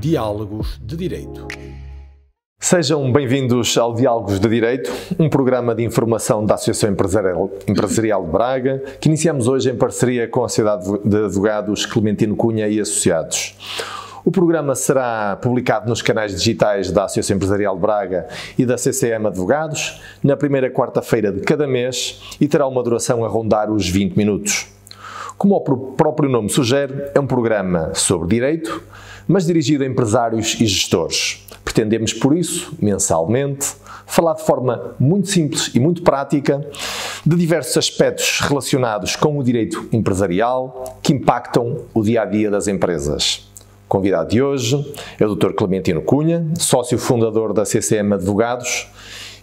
Diálogos de Direito. Sejam bem-vindos ao Diálogos de Direito, um programa de informação da Associação Empresarial, de Braga, que iniciamos hoje em parceria com a Sociedade de Advogados Clementino Cunha e Associados. O programa será publicado nos canais digitais da Associação Empresarial de Braga e da CCM Advogados na primeira quarta-feira de cada mês e terá uma duração a rondar os 20 minutos. Como o próprio nome sugere, é um programa sobre direito, mas dirigido a empresários e gestores. Pretendemos, por isso, mensalmente, falar de forma muito simples e muito prática de diversos aspectos relacionados com o direito empresarial que impactam o dia a dia das empresas. Convidado de hoje é o Dr. Clementino Cunha, sócio fundador da CCM Advogados,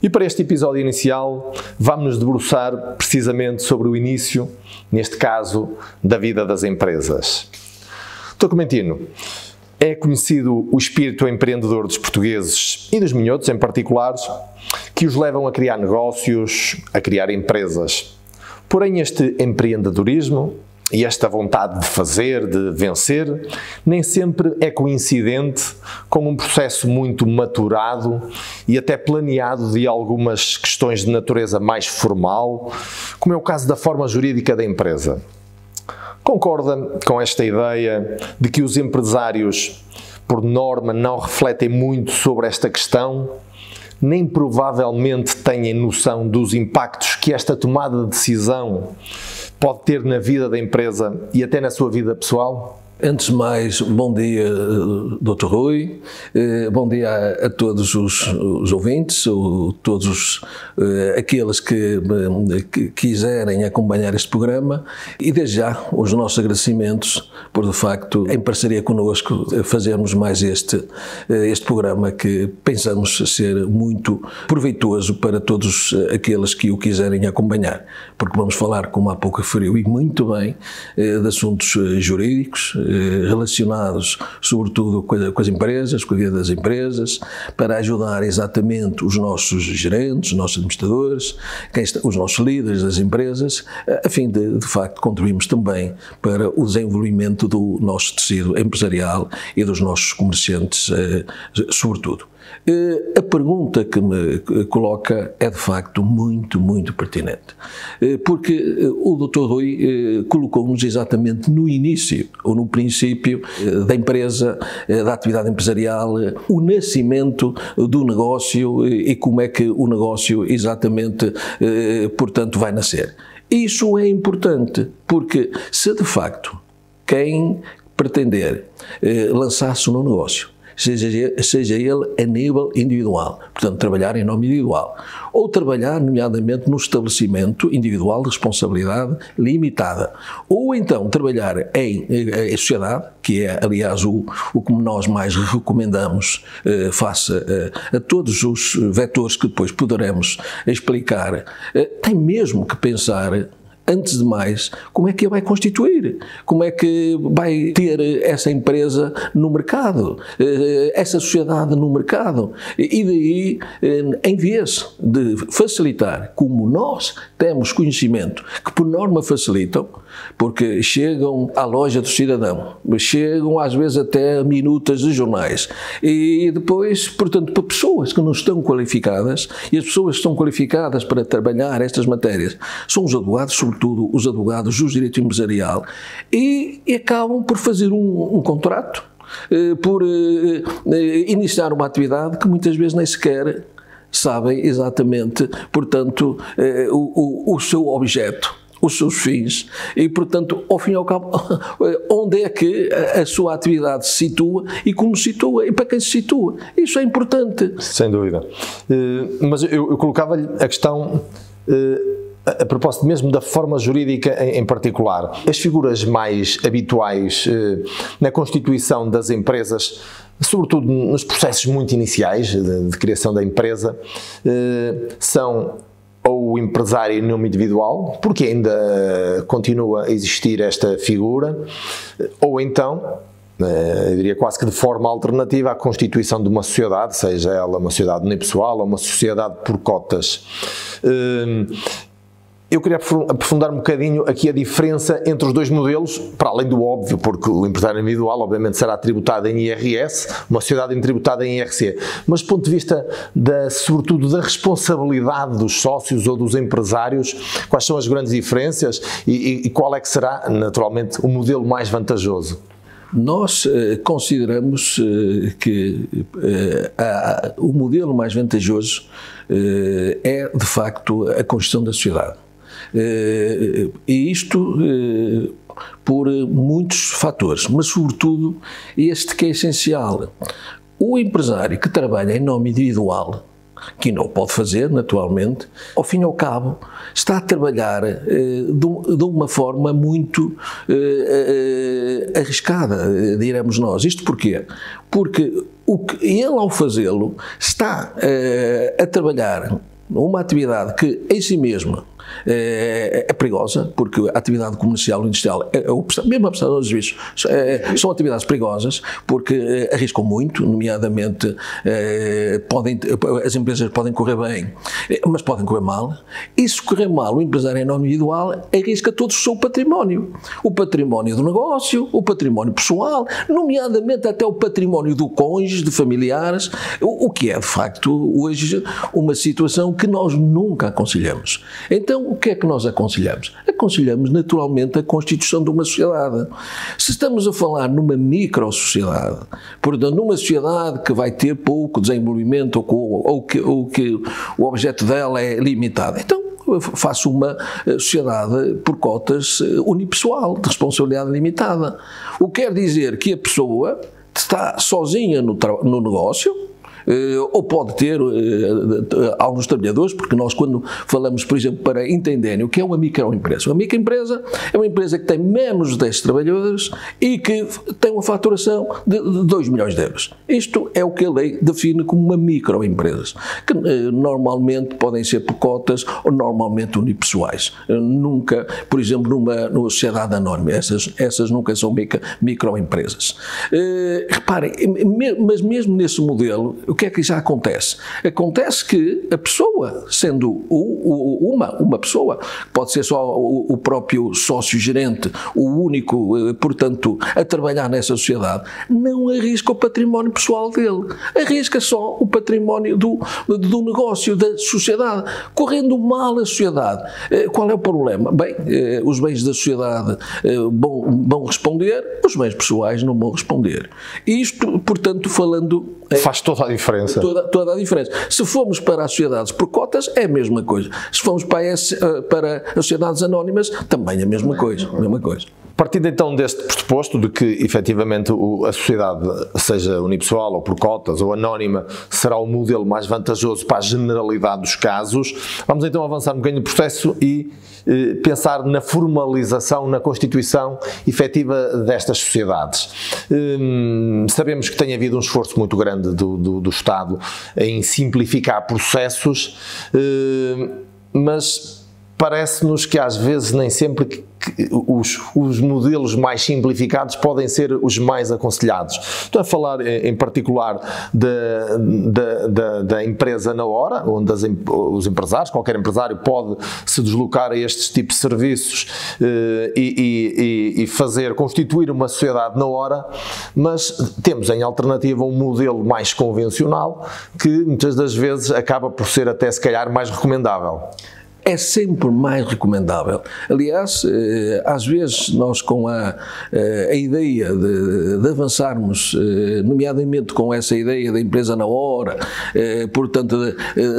e para este episódio inicial vamos nos debruçar precisamente sobre o início, neste caso, da vida das empresas. Dr. Clementino, é conhecido o espírito empreendedor dos portugueses e dos minhotos em particular, que os levam a criar negócios, a criar empresas. Porém, este empreendedorismo e esta vontade de fazer, de vencer, nem sempre é coincidente com um processo muito maturado e até planeado de algumas questões de natureza mais formal, como é o caso da forma jurídica da empresa. Concorda com esta ideia de que os empresários, por norma, não refletem muito sobre esta questão? Nem provavelmente têm noção dos impactos que esta tomada de decisão pode ter na vida da empresa e até na sua vida pessoal? Antes de mais, bom dia, Dr. Rui, eh, bom dia a, a todos os, os, ouvintes, todos os, eh, aqueles que, que, quiserem acompanhar este programa e desde já os nossos agradecimentos por, de facto, em parceria connosco, fazermos mais este, eh, este programa que pensamos ser muito proveitoso para todos aqueles que o quiserem acompanhar, porque vamos falar, como há pouco referiu, e muito bem, de assuntos jurídicos, eh, relacionados, sobretudo com as empresas, com a vida das empresas, para ajudar exatamente os nossos gerentes, os nossos administradores, os nossos líderes das empresas, a fim de, de facto, contribuirmos também para o desenvolvimento do nosso tecido empresarial e dos nossos comerciantes, eh, sobretudo. Eh, a pergunta que me coloca é de facto muito, muito pertinente, eh, porque eh, o Dr. Rui colocou-nos exatamente no início, ou no princípio da empresa, da atividade empresarial, o nascimento do negócio e como é que o negócio exatamente, portanto, vai nascer. Isso é importante, porque se de facto quem pretender lançar-se no negócio seja, seja ele a nível individual, portanto, trabalhar em nome individual, ou trabalhar, nomeadamente, no estabelecimento individual de responsabilidade limitada, ou então trabalhar em, em, eh, em sociedade, que é, aliás, o, o que nós mais recomendamos eh, face a, a, todos os vetores que depois poderemos explicar, eh, tem mesmo que pensar antes de mais, como é que ele vai constituir? Como é que vai ter essa empresa no mercado? Eh, essa sociedade no mercado? E daí, eh, em vez de facilitar, como nós temos conhecimento, que por norma facilitam, porque chegam à loja do cidadão, chegam às vezes até a minutas de jornais. E depois, portanto, para pessoas que não estão qualificadas, e as pessoas que estão qualificadas para trabalhar estas matérias são os advogados, sobretudo os advogados do direito empresarial, e, e acabam por fazer um, um contrato, eh, por eh, eh, iniciar uma atividade que muitas vezes nem sequer sabem exatamente, portanto, eh, o, o, o seu objeto os seus fins e, portanto, ao fim e ao cabo, onde é que a sua atividade se situa e como se situa e para quem se situa. Isso é importante. Sem dúvida. Eh, mas eu, eu colocava-lhe a questão eh, a propósito mesmo da forma jurídica em, particular. As figuras mais habituais eh, na constituição das empresas sobretudo nos processos muito iniciais de, de criação da empresa, são ou o empresário em nome individual, porque ainda continua a existir esta figura, ou então, eh, eu diria quase que de forma alternativa, a constituição de uma sociedade, seja ela uma sociedade unipessoal ou uma sociedade por cotas. Eu queria aprofundar um bocadinho aqui a diferença entre os dois modelos, para além do óbvio, porque o empresário individual obviamente será tributado em IRS, uma sociedade tributada em IRC, mas do ponto de vista da, sobretudo da responsabilidade dos sócios ou dos empresários, quais são as grandes diferenças e, e qual é que será, naturalmente, o modelo mais vantajoso? Nós eh, consideramos eh, que eh, a, o modelo mais vantajoso eh, é, de facto, a construção da sociedade. Eh, e isto eh, por muitos fatores, mas sobretudo este que é essencial. O empresário que trabalha em nome individual, que não pode fazer, naturalmente, ao fim e ao cabo, está a trabalhar eh, de, uma forma muito eh, eh, arriscada, diremos nós. Isto porquê? Porque o que, ele, ao fazê-lo, está a trabalhar uma atividade que, em si mesma, é, é, perigosa, porque a atividade comercial e industrial, é, é, mesmo a prestação de serviços, é, são atividades perigosas, porque é, arriscam muito, nomeadamente é, podem, as empresas podem correr bem, mas podem correr mal, e se correr mal, o empresário em nome individual arrisca todo o seu património. O património do negócio, o património pessoal, nomeadamente até o património do cônjuge, de familiares, o, o que é, de facto, hoje uma situação que nós nunca aconselhamos. Então, então, o que é que nós aconselhamos? Aconselhamos naturalmente a constituição de uma sociedade. Se estamos a falar numa micro-sociedade, portanto, numa sociedade que vai ter pouco desenvolvimento ou, ou, que, ou que o objeto dela é limitado, então faço uma eh, sociedade por cotas eh, unipessoal, de responsabilidade limitada. O que quer dizer que a pessoa está sozinha no, no negócio, ou pode ter eh, alguns trabalhadores, porque nós quando falamos, por exemplo, para entenderem o que é uma microempresa, uma microempresa é uma empresa que tem menos de 10 trabalhadores e que tem uma faturação de 2 milhões de euros. Isto é o que a lei define como uma microempresa, que eh, normalmente podem ser por cotas ou normalmente unipessoais. Nunca, por exemplo, numa, numa sociedade anónima, essas, essas nunca são micro, microempresas. reparem, mas mesmo nesse modelo, que é que já acontece? Acontece que a pessoa, sendo o, o, uma, uma pessoa, pode ser só o, o próprio sócio-gerente, o único, eh, portanto, a trabalhar nessa sociedade, não arrisca o património pessoal dele, arrisca só o património do, do negócio, da sociedade, correndo mal a sociedade. Eh, qual é o problema? Bem, eh, os bens da sociedade vão, vão responder, os bens pessoais não vão responder. Isto, portanto, falando. Faz toda a diferença diferença. Toda, toda, a diferença. Se formos para as sociedades por cotas, é a mesma coisa. Se formos para, esse, eh, para as sociedades anónimas, também é a mesma coisa. A mesma coisa. Partindo então deste pressuposto de que efetivamente a sociedade, seja unipessoal ou por cotas ou anónima, será o modelo mais vantajoso para a generalidade dos casos, vamos então avançar um bocadinho no processo e pensar na formalização, na constituição efetiva destas sociedades. Hum, sabemos que tem havido um esforço muito grande do, do, do Estado em simplificar processos, hum, mas parece-nos que às vezes nem sempre os, os, modelos mais simplificados podem ser os mais aconselhados. Estou a falar em particular da empresa na hora, onde as, os empresários, qualquer empresário pode se deslocar a estes tipos de serviços eh, e, e, e, fazer, constituir uma sociedade na hora, mas temos em alternativa um modelo mais convencional que muitas das vezes acaba por ser até se calhar mais recomendável é sempre mais recomendável. Aliás, eh, às vezes nós com a, eh, a ideia de, de avançarmos, eh, nomeadamente com essa ideia da empresa na hora, portanto,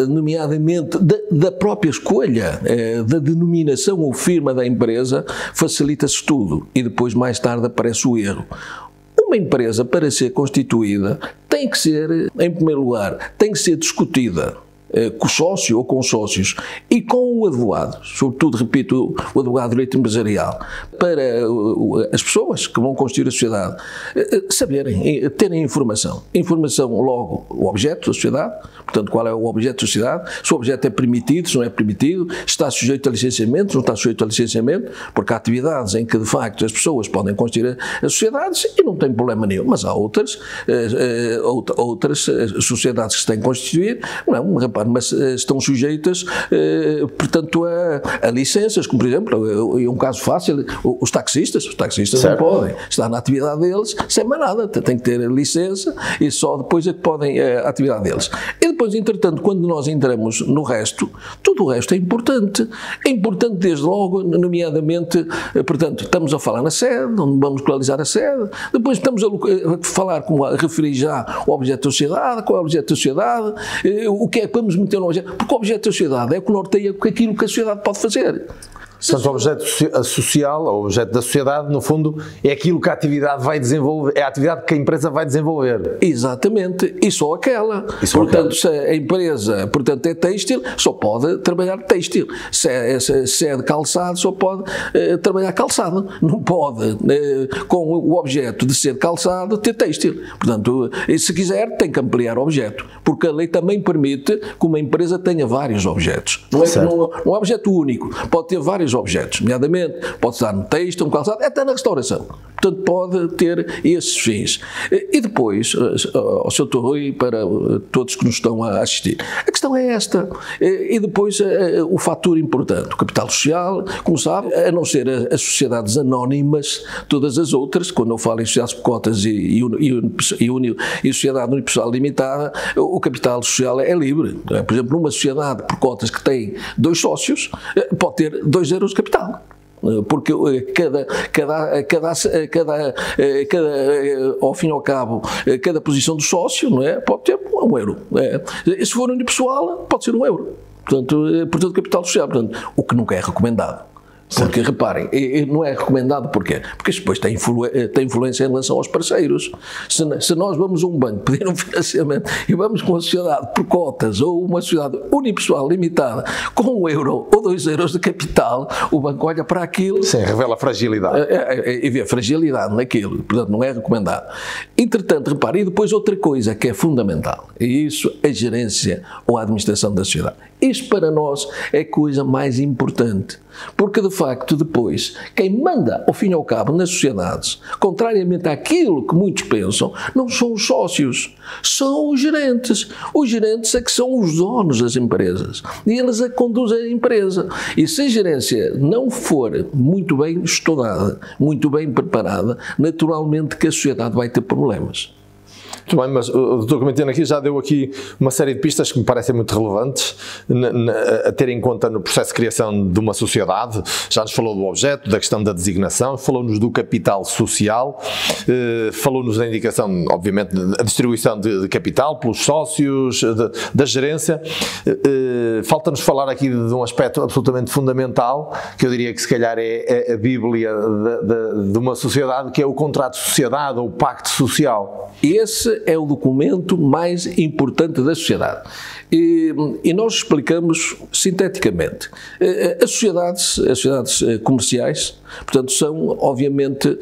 nomeadamente da, da própria escolha da denominação ou firma da empresa, facilita-se tudo e depois mais tarde aparece o erro. Uma empresa, para ser constituída, tem que ser, em primeiro lugar, tem que ser discutida eh, com o sócio ou com sócios e com o advogado, sobretudo, repito, o advogado de direito empresarial, para as pessoas que vão constituir a sociedade eh, eh, saberem, terem informação. Informação, logo, o objeto da sociedade, portanto, qual é o objeto da sociedade, se o objeto é permitido, se não é permitido, está sujeito a licenciamento, se não está sujeito a licenciamento, porque há atividades em que, de facto, as pessoas podem constituir as sociedades e não tem problema nenhum, mas há outras, outras sociedades que se têm que constituir, não é? Repare, mas estão sujeitas, portanto, a, a, licenças, como por exemplo, é um caso fácil, os taxistas, os taxistas certo. não podem estar na atividade deles sem mais nada, tem que ter licença e só depois é que podem a atividade deles. E depois, entretanto, quando nós entramos no resto, tudo o resto é importante. É importante desde logo, nomeadamente, portanto, estamos a falar na sede, onde vamos localizar a sede, depois estamos a falar, como a referir já, o objeto da sociedade, qual é o objeto da sociedade, eh, o que é que vamos meter no objeto, porque o objeto da sociedade é o que norteia aquilo que a sociedade pode fazer. Portanto, o objeto social, o objeto da sociedade, no fundo, é aquilo que a atividade vai desenvolver, é a atividade que a empresa vai desenvolver. Exatamente, e só aquela. E só portanto, aquela. se a empresa portanto, é têxtil, só pode trabalhar têxtil. Se é, se é de calçado, só pode eh, trabalhar calçado. Não pode, eh, com o objeto de ser calçado, ter têxtil. Portanto, se quiser, tem que ampliar o objeto, porque a lei também permite que uma empresa tenha vários objetos. Não é, não, não é um objeto único, pode ter vários vários objetos, nomeadamente pode estar no texto, no calçado, até na restauração. Portanto, pode ter esses fins. E depois, eh, ao Sr. Rui, para eh, todos que nos estão a assistir, a questão é esta. E depois, eh, o fator importante, o capital social, como sabe, a não ser as sociedades anónimas, todas as outras, quando eu falo em sociedades por cotas e, e, e, e sociedade unipessoal limitada, o capital social é livre. Por exemplo, numa sociedade por cotas que tem dois sócios, pode ter dois de capital porque cada, cada, cada, cada, cada, ao fim e ao cabo, cada posição do sócio não é, pode ter um euro. É. Se for unipessoal, pode ser um euro. Portanto, portanto, capital social. Portanto, o que nunca é recomendado. Porque reparem, não é recomendado porquê? Porque isto depois tem, influ eh, tem influência em relação aos parceiros. Se, se, nós vamos a um banco pedir um financiamento e vamos com uma sociedade por cotas ou uma sociedade unipessoal limitada com um euro ou dois euros de capital, o banco olha para aquilo. Sim, revela fragilidade. Eh, eh, e vê fragilidade naquilo. Portanto, não é recomendado. Entretanto, reparem, e depois outra coisa que é fundamental, e isso é a gerência ou a administração da sociedade. Isto para nós é a coisa mais importante, porque de facto depois quem manda ao fim e ao cabo nas sociedades, contrariamente àquilo que muitos pensam, não são os sócios, são os gerentes. Os gerentes é que são os donos das empresas e eles é que conduzem a empresa. E se a gerência não for muito bem estudada, muito bem preparada, naturalmente que a sociedade vai ter problemas. Muito bem, mas o Dr. Comentino aqui já deu aqui uma série de pistas que me parecem muito relevantes a ter em conta no processo de criação de uma sociedade. Já nos falou do objeto, da questão da designação, falou-nos do capital social, eh, falou-nos da indicação, obviamente, da distribuição de, capital pelos sócios, da gerência. Eh, Falta-nos falar aqui de um aspecto absolutamente fundamental, que eu diria que se calhar é, é a bíblia de uma sociedade, que é o contrato de sociedade ou o pacto social. Esse é o documento mais importante da sociedade. E, e, nós explicamos sinteticamente. Eh, eh, as sociedades, as sociedades eh, comerciais, portanto, são, obviamente,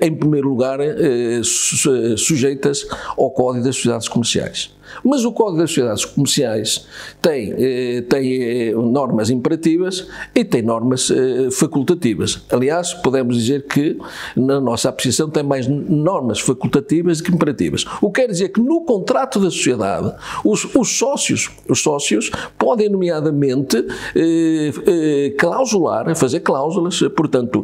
em primeiro lugar, sujeitas ao Código das Sociedades Comerciais. Mas o Código das Sociedades Comerciais tem, eh, tem eh, normas imperativas e tem normas eh, facultativas. Aliás, podemos dizer que na nossa apreciação tem mais normas facultativas do que imperativas. O que quer dizer que no contrato da sociedade, os, os sócios, os sócios podem, nomeadamente, clausular, fazer cláusulas, portanto,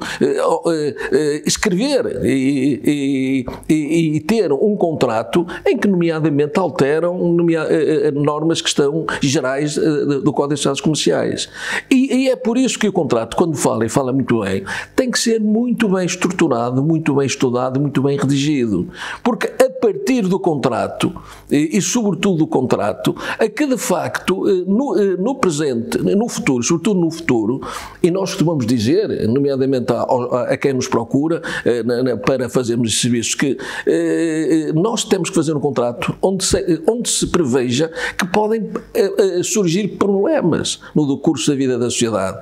escrever e, e, e ter um contrato em que, nomeadamente, alteram eh, eh, normas que estão gerais eh, do Código de Estados Comerciais. E, e, é por isso que o contrato, quando fala e fala muito bem, tem que ser muito bem estruturado, muito bem estudado, muito bem redigido. Porque a partir do contrato, e, sobretudo do contrato, a que de facto, no, no, presente, no futuro, sobretudo no futuro, e nós costumamos dizer, nomeadamente a, a, quem nos procura para fazermos serviços, que nós temos que fazer um contrato onde se, onde se preveja que podem surgir problemas no curso da vida da sociedade.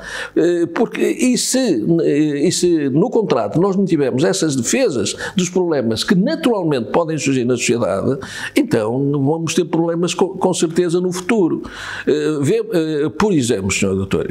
Porque, e se, e se no contrato nós não tivermos essas defesas dos problemas que naturalmente podem surgir na sociedade, então vamos ter problemas com, com certeza no futuro. Vê, por exemplo, Sr. Doutor,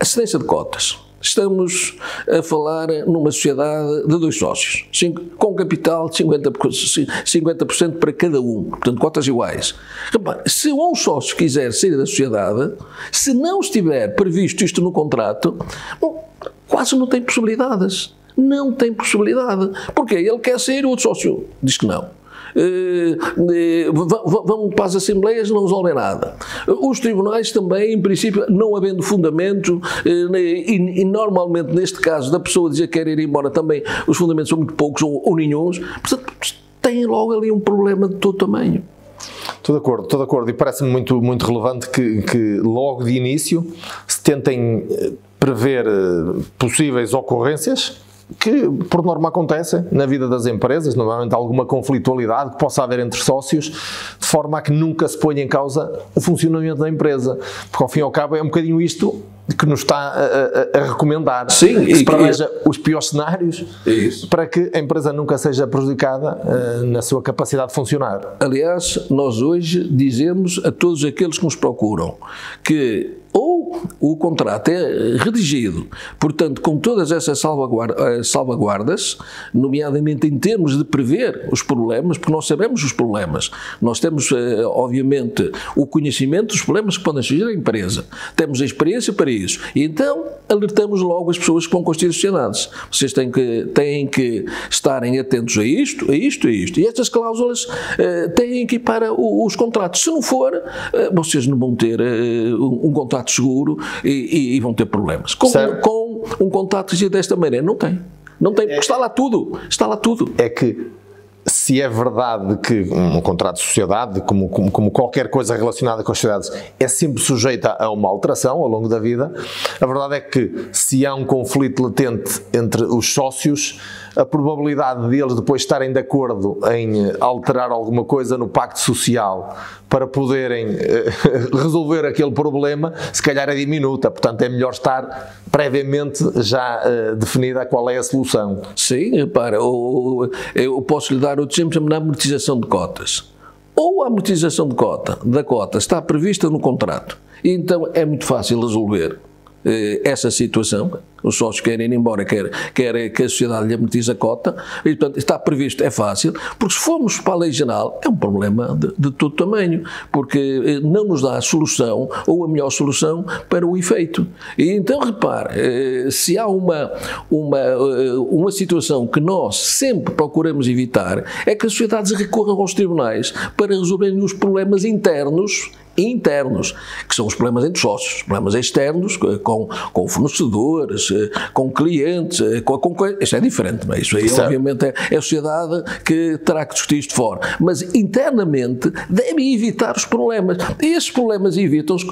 a cedência de cotas. Estamos a falar numa sociedade de dois sócios, com capital de 50%, 50 para cada um, portanto, cotas iguais. Repare, se um sócio quiser sair da sociedade, se não estiver previsto isto no contrato, bom, quase não tem possibilidades. Não tem possibilidade. Porque ele quer sair, o outro sócio diz que não. Eh, eh, vão para as Assembleias não resolvem nada. Os tribunais também, em princípio, não havendo fundamento, eh, e, normalmente neste caso da pessoa dizer que quer ir embora também, os fundamentos são muito poucos ou, ou nenhums, portanto, tem logo ali um problema de todo tamanho. Estou de acordo, estou de acordo e parece-me muito, muito relevante que, que logo de início se tentem prever possíveis ocorrências que por norma acontecem na vida das empresas, normalmente alguma conflitualidade que possa haver entre sócios, de forma a que nunca se ponha em causa o funcionamento da empresa. Porque ao fim e ao cabo é um bocadinho isto que nos está a, a, a recomendar. Sim, que se os piores cenários isso. para que a empresa nunca seja prejudicada uh, na sua capacidade de funcionar. Aliás, nós hoje dizemos a todos aqueles que nos procuram que o contrato é redigido, portanto, com todas essas eh, salvaguardas, nomeadamente em termos de prever os problemas, porque nós sabemos os problemas, nós temos, eh, obviamente, o conhecimento dos problemas que podem surgir à empresa, temos a experiência para isso, e então alertamos logo as pessoas que vão construir sociedades. Vocês têm que, têm que estarem atentos a isto, a isto, a isto, e estas cláusulas uh, têm que ir para os contratos. Se não for, vocês não vão ter um contrato seguro e, e, e vão ter problemas. Com, com um contrato que desta maneira, não tem. Não tem, porque está lá tudo. Está lá tudo. É que se é verdade que um contrato de sociedade, como, como, como, qualquer coisa relacionada com as sociedades, é sempre sujeita a uma alteração ao longo da vida, a verdade é que se há um conflito latente entre os sócios, a probabilidade deles depois estarem de acordo em alterar alguma coisa no pacto social para poderem eh, resolver aquele problema, se calhar é diminuta. Portanto, é melhor estar previamente já uh, definida qual é a solução. Sim, para, eu, eu posso lhe dar outro exemplo na amortização de cotas. Ou a amortização de cota, da cota está prevista no contrato, então é muito fácil resolver eh, essa situação, os sócios querem ir embora, quer, quer que a sociedade lhe amortize a cota, e portanto está previsto, é fácil, porque se formos para a lei geral é um problema de, de todo tamanho, porque eh, não nos dá a solução ou a melhor solução para o efeito. E então repare, eh, se há uma, uma, uma situação que nós sempre procuramos evitar, é que as sociedades recorram aos tribunais para resolverem os problemas internos internos, que são os problemas entre sócios, problemas externos com, com fornecedores, com clientes, com, com, isso é diferente, não é? Isso aí, obviamente, é, é a sociedade que terá que discutir isto fora. Mas internamente deve evitar os problemas. E esses problemas evitam-se,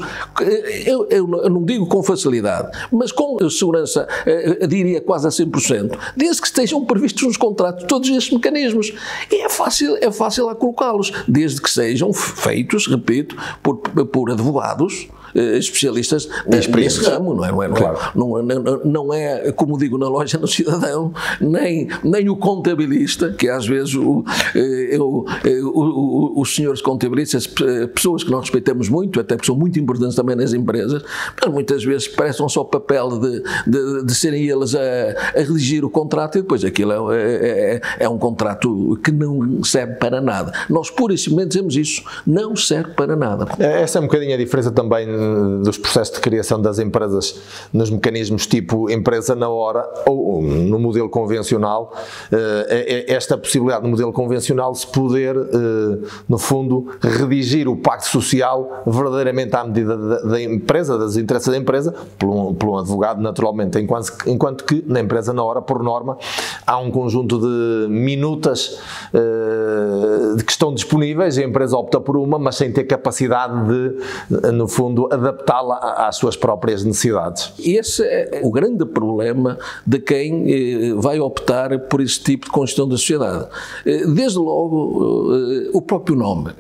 eu, eu, não digo com facilidade, mas com segurança, eh, diria quase a 100%, desde que estejam previstos nos contratos todos estes mecanismos. E é fácil, é fácil a colocá-los, desde que sejam feitos, repito, por por, advogados eh, especialistas nesse ramo, não é? Não é, não, é claro. é não, não, não, é, como digo na loja no cidadão, nem, nem o contabilista, que às vezes o, eh, eu, eh, o, os senhores contabilistas, pessoas que nós respeitamos muito, até porque são muito importantes também nas empresas, mas muitas vezes prestam só papel de, de, de serem eles a, a redigir o contrato e depois aquilo é, é, é, é um contrato que não serve para nada. Nós pura e simplesmente dizemos isso, não serve para nada. Essa é um bocadinho a diferença também dos processos de criação das empresas nos mecanismos tipo empresa na hora ou no modelo convencional, eh, é, é esta possibilidade no modelo convencional se poder, eh, no fundo, redigir o pacto social verdadeiramente à medida da empresa, das interesses da empresa, por um, por um advogado, naturalmente, enquanto, enquanto que na empresa na hora, por norma, há um conjunto de minutas uh, que estão disponíveis, a empresa opta por uma, mas sem ter capacidade de, no fundo, adaptá-la às suas próprias necessidades. Esse é o grande problema de quem eh, vai optar por esse tipo de construção da sociedade. Eh, desde logo, eh, o próprio nome.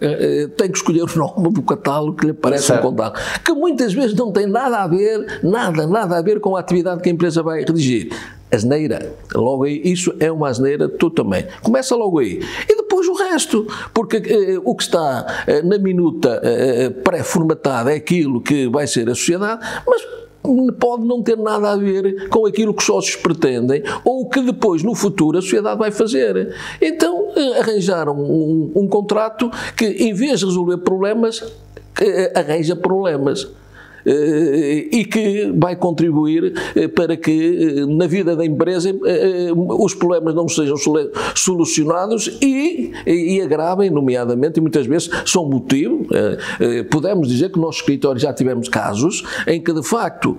Tem que escolher o nome do catálogo que lhe parece certo. um catálogo, que muitas vezes não tem nada a ver, nada, nada a ver com a atividade que a empresa vai redigir asneira. Logo aí, isso é uma asneira também. Começa logo aí. E depois o resto, porque eh, o que está eh, na minuta eh, pré-formatada é aquilo que vai ser a sociedade, mas pode não ter nada a ver com aquilo que os sócios pretendem ou que depois, no futuro, a sociedade vai fazer. Então, eh, arranjaram um, um contrato que, em vez de resolver problemas, eh, arranja problemas. Eh, e que vai contribuir eh, para que eh, na vida da empresa os problemas não sejam solucionados e, e agravem, nomeadamente, e muitas vezes são motivo. Podemos dizer que no nosso escritório já tivemos casos em que, de facto,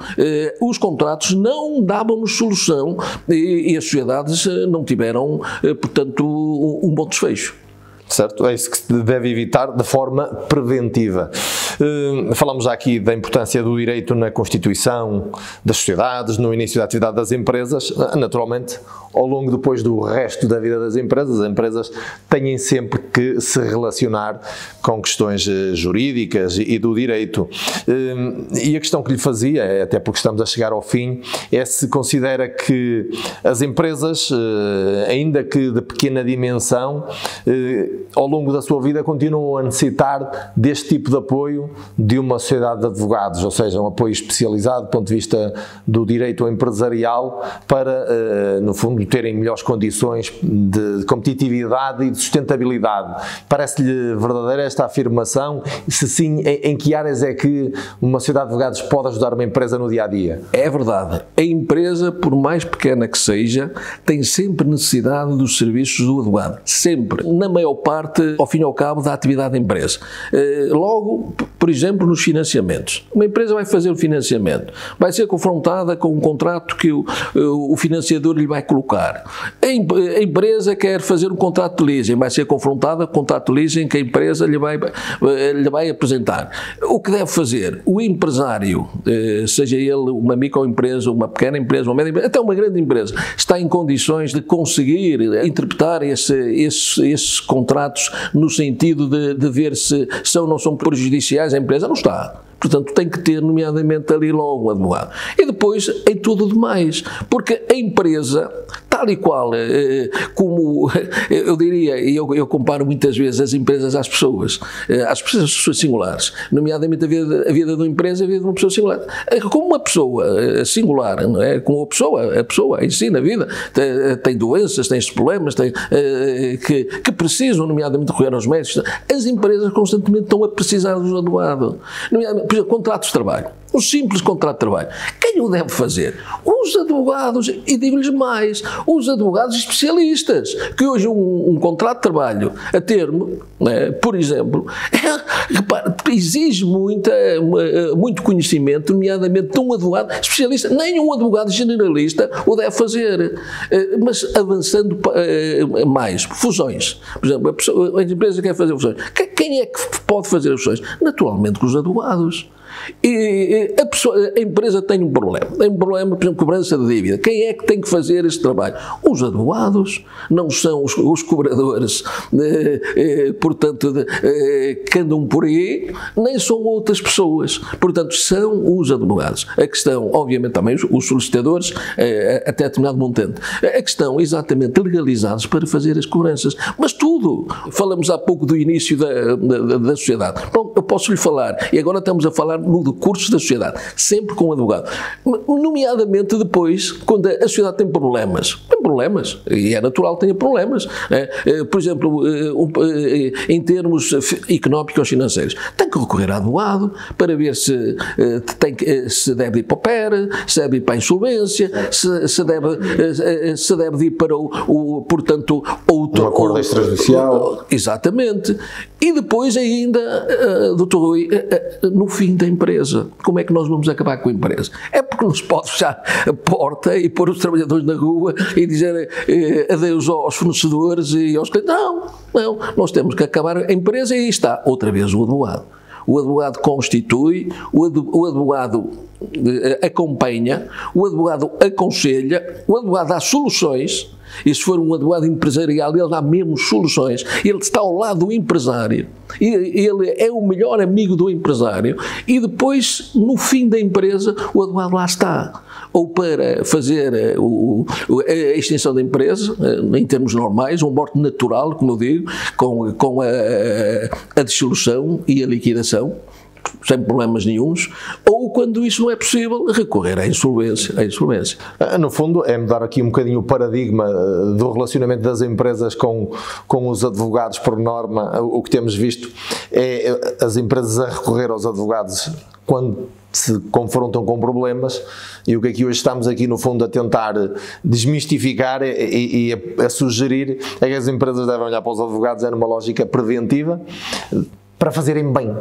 os contratos não davam-nos solução e, e as sociedades não tiveram, portanto, um bom desfecho certo? É isso que se deve evitar de forma preventiva. Uh, falamos já aqui da importância do direito na constituição das sociedades, no início da atividade das empresas. Naturalmente, ao longo depois do resto da vida das empresas, as empresas têm sempre que se relacionar com questões eh, jurídicas e do direito. Uh, e a questão que lhe fazia, é, até porque estamos a chegar ao fim, é se considera que as empresas, uh, ainda que de pequena dimensão, ao longo da sua vida continuam a necessitar deste tipo de apoio de uma sociedade de advogados, ou seja, um apoio especializado do ponto de vista do direito empresarial para, eh, no fundo, terem melhores condições de competitividade e de sustentabilidade. Parece-lhe verdadeira esta afirmação? Se sim, em que áreas é que uma sociedade de advogados pode ajudar uma empresa no dia a dia? É verdade. A empresa, por mais pequena que seja, tem sempre necessidade dos serviços do advogado. Sempre. Na maior parte, ao fim e ao cabo, da atividade da empresa. Eh, logo, por exemplo, nos financiamentos. Uma empresa vai fazer o financiamento, vai ser confrontada com um contrato que o, o financiador lhe vai colocar. A empresa quer fazer um contrato de leasing, vai ser confrontada com o contrato de leasing que a empresa lhe vai, eh, lhe vai apresentar. O que deve fazer? O empresário, eh, seja ele uma microempresa, uma pequena empresa, uma média empresa, até uma grande empresa, está em condições de conseguir interpretar esse, esse, esse contrato contratos no sentido de, de ver se são ou não são prejudiciais à empresa? Não está. Portanto, tem que ter, nomeadamente, ali logo um advogado. E depois, em tudo demais. Porque a empresa, tal e qual, eh, como eu diria, e eu, eu, comparo muitas vezes as empresas às pessoas, eh, às pessoas singulares, nomeadamente a vida, a vida de uma empresa e a vida de uma pessoa singular. Eh, como uma pessoa singular, não é? Como a pessoa, a pessoa em si, na vida, tem, tem doenças, tem estes problemas, tem, que, que precisam, nomeadamente, recorrer aos médicos. As empresas constantemente estão a precisar dos advogados. Contratos de trabalho. Um simples contrato de trabalho. Quem o deve fazer? Os advogados, e digo-lhes mais, os advogados especialistas, que hoje um, um contrato de trabalho a termo, né, por exemplo, é, repara, exige muita, muito conhecimento, nomeadamente de um advogado especialista. Nenhum advogado generalista o deve fazer. Eh, mas avançando eh, mais, fusões. Por exemplo, a, pessoa, a empresa quer fazer fusões. Quem é que pode fazer as fusões? Naturalmente com os advogados. E a, pessoa, a, empresa tem um problema. Tem um problema, por exemplo, cobrança de dívida. Quem é que tem que fazer este trabalho? Os advogados, não são os, os cobradores, eh, eh, portanto, de, eh, que andam por aí, nem são outras pessoas. Portanto, são os advogados. A questão, obviamente, também os, os solicitadores, eh, até determinado montante. A questão, exatamente, legalizados para fazer as cobranças. Mas tudo. Falamos há pouco do início da, da, da sociedade. Bom, eu posso lhe falar, e agora estamos a falar no recursos da sociedade, sempre com um advogado. Nomeadamente depois, quando a sociedade tem problemas. Tem problemas, e é natural que tenha problemas. É? Por exemplo, eh, em termos económicos financeiros, tem que recorrer a advogado para ver se, tem, se deve ir para o PER, se deve ir para a insolvência, se, se, deve, se deve ir para o, o portanto, outro. Um acordo extrajudicial. Exatamente. E depois ainda, doutor Rui, no fim da empresa. Como é que nós vamos acabar com a empresa? É porque não se pode fechar a porta e pôr os trabalhadores na rua e dizer eh, adeus aos fornecedores e aos clientes. Não, não. Nós temos que acabar a empresa e aí está outra vez o advogado. O advogado constitui, o advogado eh, acompanha, o advogado aconselha, o advogado dá soluções e se for um advogado empresarial, ele dá mesmo soluções. Ele está ao lado do empresário. Ele é o melhor amigo do empresário. E depois, no fim da empresa, o advogado lá está. Ou para fazer eh, a extensão da empresa, eh, em termos normais, um morte natural, como eu digo, com, com a, a dissolução e a liquidação sem problemas nenhums, ou quando isso não é possível, recorrer à insolvência. À insolvência. Ah, no fundo, é mudar aqui um bocadinho o paradigma eh, do relacionamento das empresas com, com os advogados, por norma. O que temos visto é as empresas a recorrer aos advogados quando se confrontam com problemas e o que aqui hoje estamos aqui no fundo a tentar desmistificar e, e a, a, sugerir é que as empresas devem olhar para os advogados é numa lógica preventiva para fazerem bem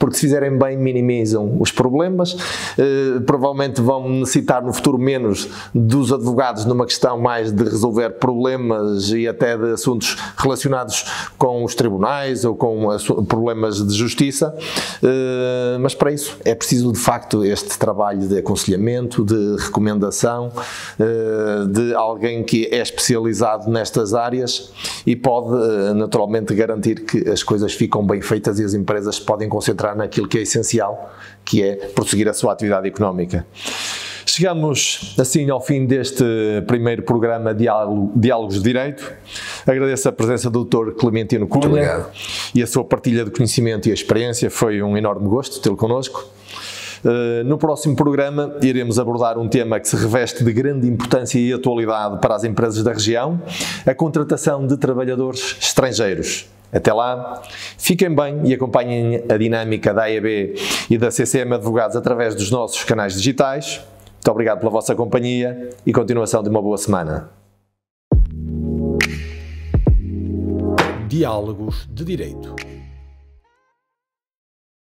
porque se fizerem bem minimizam os problemas, eh, provavelmente vão necessitar no futuro menos dos advogados numa questão mais de resolver problemas e até de assuntos relacionados com os tribunais ou com problemas de justiça, eh, mas para isso é preciso de facto este trabalho de aconselhamento, de recomendação, eh, de alguém que é especializado nestas áreas e pode eh, naturalmente garantir que as coisas ficam bem feitas e as empresas podem concentrar concentrar naquilo que é essencial, que é prosseguir a sua atividade económica. Chegamos assim ao fim deste primeiro programa Diálogos de Direito. Agradeço a presença do Dr. Clementino Cunha e a sua partilha de conhecimento e experiência. Foi um enorme gosto tê-lo connosco. Eh, no próximo programa iremos abordar um tema que se reveste de grande importância e atualidade para as empresas da região: a contratação de trabalhadores estrangeiros. Até lá, fiquem bem e acompanhem a dinâmica da AEB e da CCM Advogados através dos nossos canais digitais. Muito obrigado pela vossa companhia e continuação de uma boa semana. Diálogos de Direito.